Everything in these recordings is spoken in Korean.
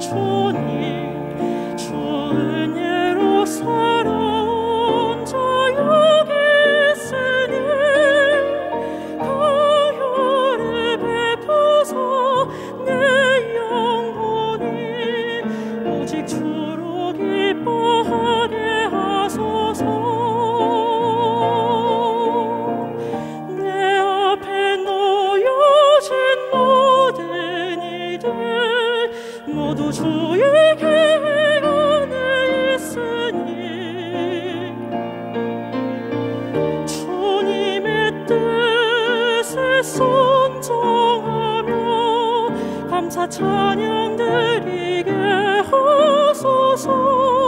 出 뜻을 송정하며 감사 찬양 드리게 하소서.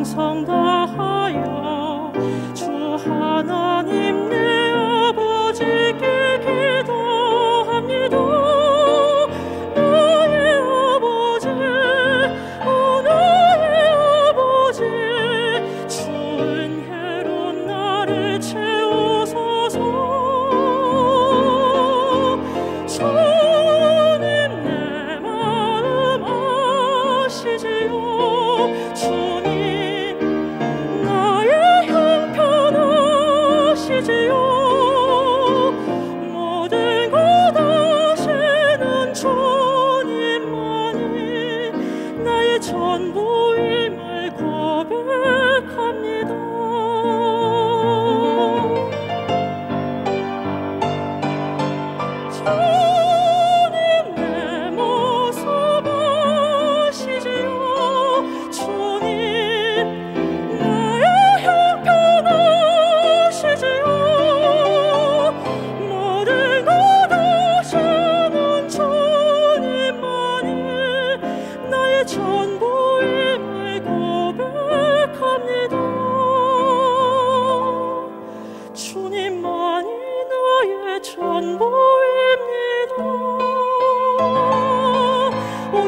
苍苍大海。 전부임을 고백합니다.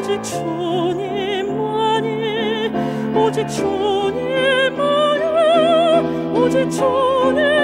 오직 주님만이 오직 주님만이 오직 주님